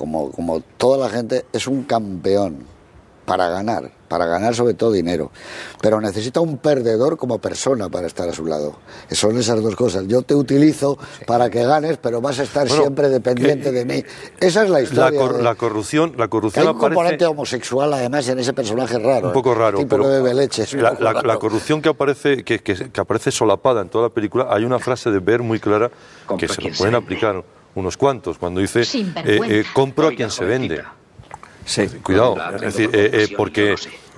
como, como toda la gente, es un campeón para ganar, para ganar sobre todo dinero. Pero necesita un perdedor como persona para estar a su lado. Son esas dos cosas. Yo te utilizo para que ganes, pero vas a estar Bueno, siempre dependiente de mí. Esa es la La, historia. cor- de- la corrupción, la corrupción Hay un aparece componente homosexual además en ese personaje raro. un poco raro, Tipo pero que bebe leche. la, la- raro. la corrupción que aparece, que, que- que aparece solapada en toda la película, hay una frase de Ver muy clara que se lo pueden aplicar unos cuantos cuando dice eh, eh, compro a quien se vende. Sí. Cuidado, es decir, eh, eh, porque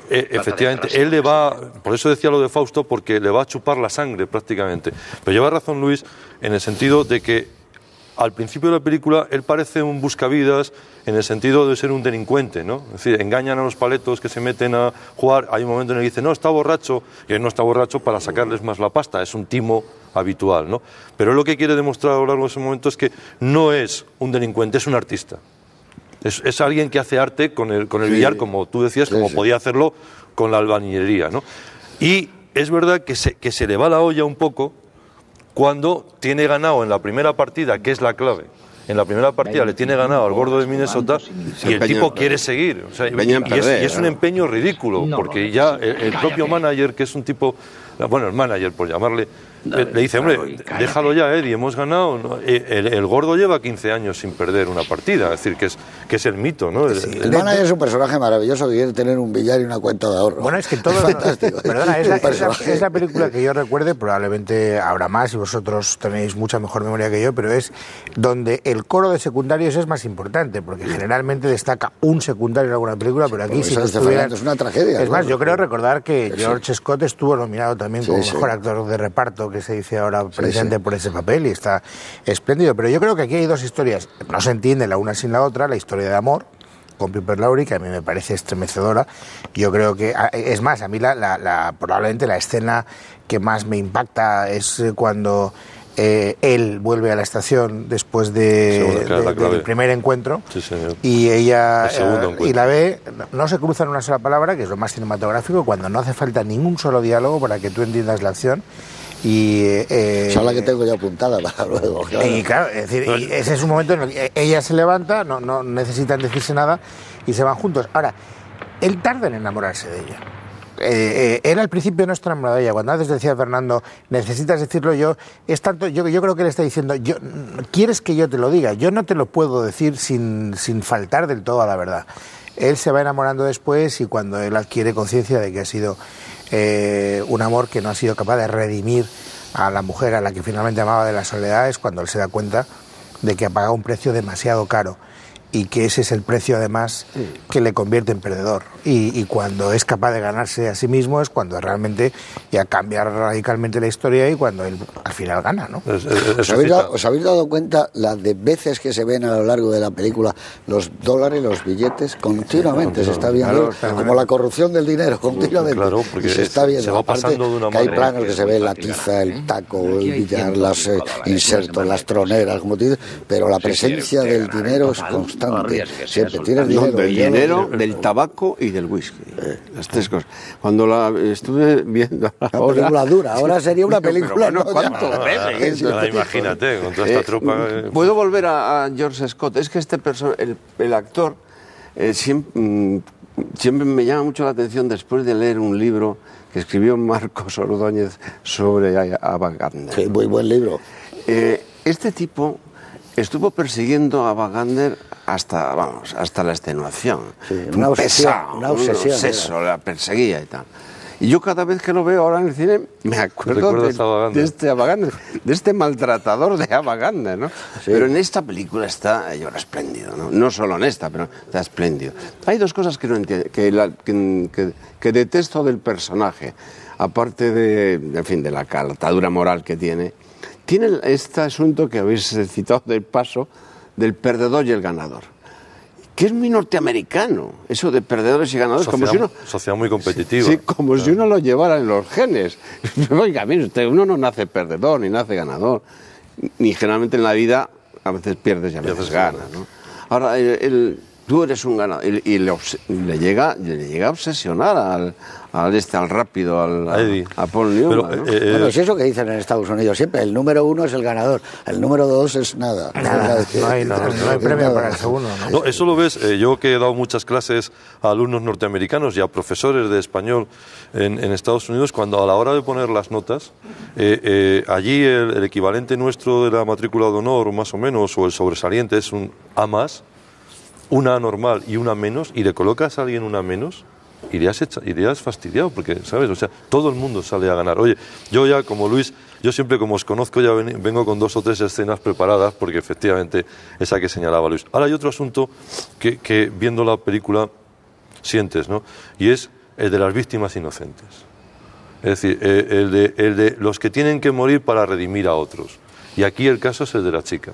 eh, efectivamente él le va, por eso decía lo de Fausto, porque le va a chupar la sangre prácticamente. Pero lleva razón Luis en el sentido de que al principio de la película él parece un buscavidas en el sentido de ser un delincuente, ¿no? Es decir, engañan a los paletos que se meten a jugar. Hay un momento en el que dice, no, está borracho, y él no está borracho para sacarles más la pasta, es un timo habitual, ¿no? Pero lo que quiere demostrar a lo largo de ese momento es que no es un delincuente, es un artista. Es, es alguien que hace arte con el, con el Sí. billar, como tú decías, como sí. podía hacerlo con la albañilería, ¿no? Y es verdad que se, que se le va la olla un poco cuando tiene ganado en la primera partida, que es la clave. En la primera partida le tiene ganado al gordo de Minnesota y el tipo quiere seguir. O sea, y, es, perder, y es un empeño ridículo, porque ya el, el propio manager, que es un tipo, bueno, el manager por llamarle, le, le dice, hombre, déjalo ya, Eddie, hemos ganado. ¿no? Eh, El, el gordo lleva 15 años sin perder una partida, es decir, que es, que es el mito, ¿no? El- El manager es un personaje maravilloso que quiere tener un billar y una cuenta de ahorro. Bueno, es que todo. Es fantástico. Perdona, es la, es la- es la película que yo recuerde, probablemente habrá más y vosotros tenéis mucha mejor memoria que yo, pero es donde el coro de secundarios es más importante, porque generalmente destaca un secundario en alguna película, pero aquí porque si es estuvieran- una tragedia, Es más, yo creo recordar que Sí. George Scott estuvo nominado también Sí, como sí. mejor actor de reparto, que se dice ahora precisamente sí. por ese papel, y está espléndido. Pero yo creo que aquí hay dos historias, no se entiende la una sin la otra, la historia de amor con Piper Laurie, que a mí me parece estremecedora. Yo creo que, a- es más, a mí la, la- la- probablemente la escena que más me impacta es cuando eh, él vuelve a la estación después de, la del primer encuentro Sí, señor. y ella eh, y la ve, no se cruzan una sola palabra, que es lo más cinematográfico, cuando no hace falta ningún solo diálogo para que tú entiendas la acción. Y, eh, Esa es la que tengo ya apuntada para luego. claro. y claro, es decir, y ese es un momento en el que ella se levanta, no, no necesitan decirse nada y se van juntos. Ahora, él tarda en enamorarse de ella. Eh, eh, él al principio no está enamorado de ella. Cuando antes decía Fernando, necesitas decirlo yo, es tanto, yo, yo creo que él está diciendo, yo, quieres que yo te lo diga, yo no te lo puedo decir sin, sin faltar del todo a la verdad. Él se va enamorando después y cuando él adquiere conciencia de que ha sido eh, un amor que no ha sido capaz de redimir a la mujer a la que finalmente amaba de la soledad, es cuando él se da cuenta de que ha pagado un precio demasiado caro y que ese es el precio además que le convierte en perdedor. Y, y cuando es capaz de ganarse a sí mismo es cuando realmente ya cambia radicalmente la historia y cuando él al final gana, ¿no? es- es- ¿Os habéis, dado, os habéis dado cuenta las de veces que se ven a lo largo de la película los dólares, los billetes? Continuamente se está viendo, Claro, como la corrupción del dinero, continuamente. Claro, porque Y se está viendo. se va Aparte pasando de una que hay planos que se ve la tiza, el taco, el billar, los eh, insertos, las troneras, como tú dices, pero la presencia del dinero es constante. Siempre tienes No, dinero. del dinero, del tabaco y del whisky. Las tres cosas. Cuando la estuve viendo Una ahora... película dura, ahora sería una Pero película. bueno, ¿no? ¿cuánto? Ya. Ah, imagínate, con toda esta Eh, tropa. eh, Puedo volver a, a George Scott. Es que este el, el actor eh, siempre, mm, siempre me llama mucho la atención después de leer un libro que escribió Marcos Ordóñez sobre Ava Gardner. Sí, muy buen libro. Eh, este tipo estuvo persiguiendo a Wagner hasta, vamos, hasta la extenuación. Sí, Un una obsesión, pesado, una obsesión Un obseso, la perseguía y tal. Y yo cada vez que lo veo ahora en el cine me acuerdo ¿Recuerdas de, de este Ava Gardner, de este maltratador de Ava Gardner, ¿no? Pero en esta película está yo espléndido, ¿no? No solo en esta, pero está espléndido. Hay dos cosas que no entiendo, que, la- que- que- que detesto del personaje, aparte de, en fin, de la caltadura moral que tiene. Tiene este asunto que habéis citado del paso del perdedor y el ganador. Que es muy norteamericano, eso de perdedores y ganadores, como si uno, sociedad muy competitiva. Sí, como si uno lo llevara en los genes. Oiga, mire usted, uno no nace perdedor ni nace ganador. Ni generalmente en la vida a veces pierdes y a veces ganas. ¿no? Ahora, el, el- tú eres un ganador. Y, le, llega, le llega a obsesionar al, al este, al rápido, al, a, Paul Newman. Eh, eh, bueno, es eso que dicen en Estados Unidos siempre, el número uno es el ganador, el número dos es nada. no, hay, premio para el segundo. No, eso lo ves, eh, yo que he dado muchas clases a alumnos norteamericanos y a profesores de español en, Estados Unidos, cuando a la hora de poner las notas, allí el, equivalente nuestro de la matrícula de honor, más o menos, o el sobresaliente es un A más, una normal y una menos, y le colocas a alguien una menos, irías, irías fastidiado, porque, ¿sabes? O sea, todo el mundo sale a ganar. Oye, yo ya como Luis, yo siempre como os conozco ya vengo con dos o tres escenas preparadas, porque efectivamente esa que señalaba Luis. Ahora hay otro asunto que, viendo la película sientes, ¿no? Y es el de las víctimas inocentes. Es decir, eh, el de, el de los que tienen que morir para redimir a otros. Y aquí el caso es el de la chica.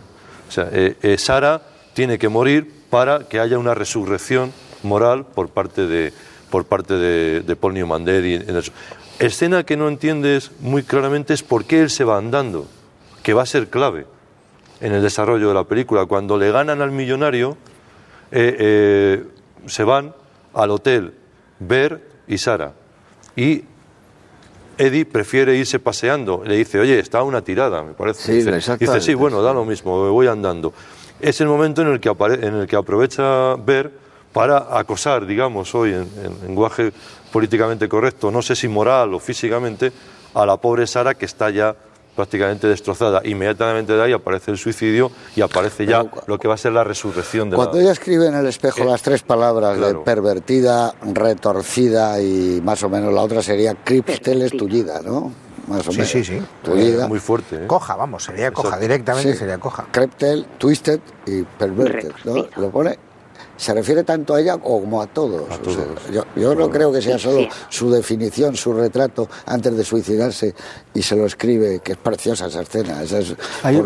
O sea, eh, eh, Sara tiene que morir para que haya una resurrección moral por parte de, por parte de, de Paul Newman. De Escena que no entiendes muy claramente es por qué él se va andando, que va a ser clave en el desarrollo de la película. Cuando le ganan al millonario, eh, eh, se van al hotel Ver y Sara. Y Eddie prefiere irse paseando. Le dice, oye, está una tirada, me parece. dice, dice, sí, bueno, da lo mismo, me voy andando. Es el momento en el que, en el que aprovecha Ver para acosar, digamos, hoy en, lenguaje políticamente correcto, no sé si moral o físicamente, a la pobre Sara que está ya prácticamente destrozada. Inmediatamente de ahí aparece el suicidio y aparece ya lo que va a ser la resurrección de Cuando ella escribe en el espejo las tres palabras de pervertida, retorcida y más o menos la otra sería tullida, ¿no? Más o menos. Sí, sí, sí. Muy fuerte. ¿eh? Coja, vamos, sería coja, directamente sería coja. Creptel, twisted y perverted, ¿no? Lo pone se refiere tanto a ella como a todos. yo, no creo que sea solo su definición, su retrato antes de suicidarse y se lo escribe, que es preciosa esa escena. hay,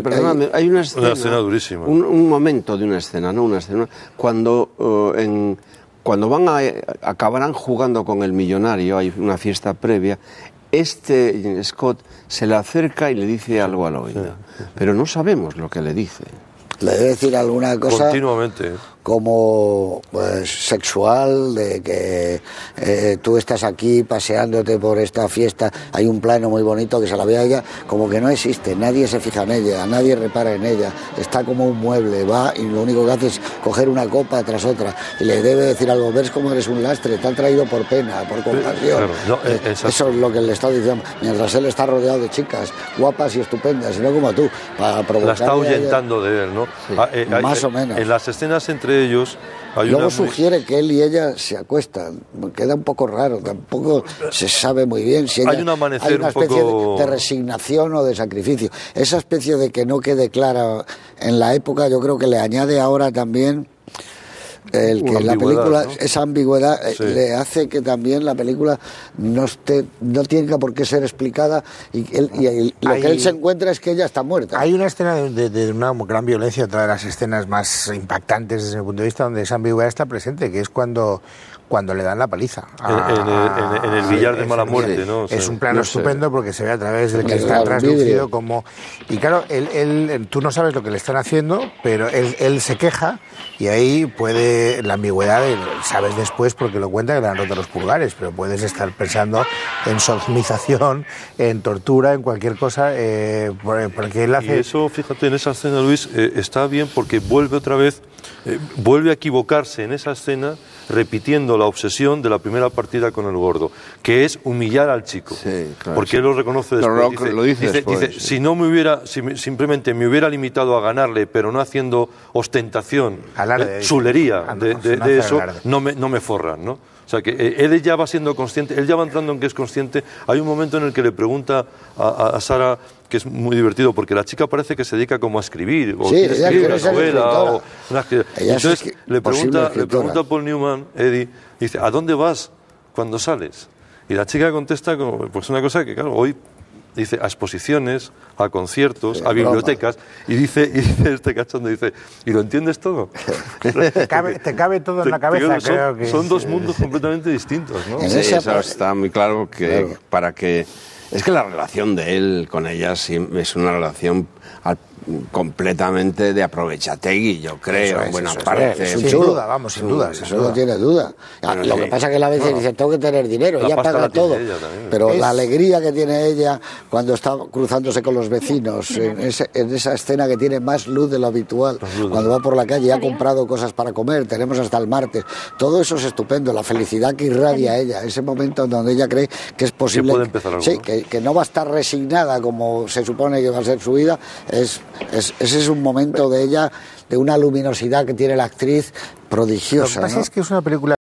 una escena, durísima. Un, momento de una escena, ¿no? Una escena cuando eh, en, cuando van a acabarán jugando con el millonario, hay una fiesta previa. Este Scott se le acerca y le dice algo al oído, pero no sabemos lo que le dice. Le debe decir alguna cosa. Continuamente como pues, sexual, de que eh, tú estás aquí paseándote por esta fiesta, hay un plano muy bonito que se la ve a ella, como que no existe, nadie se fija en ella, nadie repara en ella, está como un mueble, va y lo único que hace es coger una copa tras otra y le debe decir algo, ves cómo eres un lastre, te han traído por pena, por compasión. Eh, eh, eso es lo que le está diciendo, mientras él está rodeado de chicas guapas y estupendas, y no como tú, para provocar. La está ahuyentando de él, ¿no? Ah, más o menos. En las escenas entre ellos. Luego sugiere que él y ella se acuestan. Queda un poco raro, tampoco se sabe muy bien si hay, un amanecer hay una especie de, resignación o de sacrificio. Esa especie de que no quede clara en la época, yo creo que le añade ahora también el que la película esa ambigüedad eh, le hace que también la película no esté no tenga por qué ser explicada y, lo que él se encuentra es que ella está muerta. Hay una escena de, una gran violencia otra de las escenas más impactantes desde mi punto de vista donde esa ambigüedad está presente que es cuando cuando le dan la paliza. en, el, billar de mala muerte, ¿no? es un plano estupendo porque se ve a través del que está translucido como... Y claro, él, él, tú no sabes lo que le están haciendo, pero él, él se queja y ahí puede la ambigüedad, sabes después porque lo cuenta que le han roto los pulgares, pero puedes estar pensando en sodomización, en tortura, en cualquier cosa, eh, porque él hace... Y eso, fíjate, en esa escena, Luis, eh, está bien porque vuelve otra vez, eh, vuelve a equivocarse en esa escena repitiendo la obsesión de la primera partida con el gordo, que es humillar al chico. porque él lo reconoce después. lo dice, dice, si no me hubiera, si simplemente me hubiera limitado a ganarle, pero no haciendo ostentación, eh, chulería ah, de, eso, no me, no me forran, ¿no? O sea, que eh, él ya va siendo consciente, él ya va entrando en que es consciente. Hay un momento en el que le pregunta a, a Sara, que es muy divertido, porque la chica parece que se dedica como a escribir, o sí, escribir una novela, o Entonces le pregunta, le pregunta a Paul Newman, Eddie, dice, ¿a dónde vas cuando sales? Y la chica contesta como, pues una cosa que, claro, hoy dice a exposiciones, a conciertos, a bibliotecas, y dice, y dice este cachondo, dice, ¿y lo entiendes todo? te, cabe, todo en la cabeza, son, creo que... Son dos mundos completamente distintos, ¿no? Sí, eso está muy claro que para que... Es que la relación de él con ella es una relación completamente de aprovechategui, yo creo, en buena parte. sin duda, vamos, sin duda. Eso no tiene duda. lo que pasa es que la vez dice, tengo que tener dinero, ella paga todo. pero la alegría que tiene ella cuando está cruzándose con los vecinos, en, esa escena que tiene más luz de lo habitual, cuando va por la calle y ha comprado cosas para comer, tenemos hasta el martes, todo eso es estupendo, la felicidad que irradia ella, ese momento donde ella cree que es posible, sí, que, que no va a estar resignada como se supone que va a ser su vida, es ese es un momento de ella, de una luminosidad que tiene la actriz prodigiosa. Lo que pasa es que es una película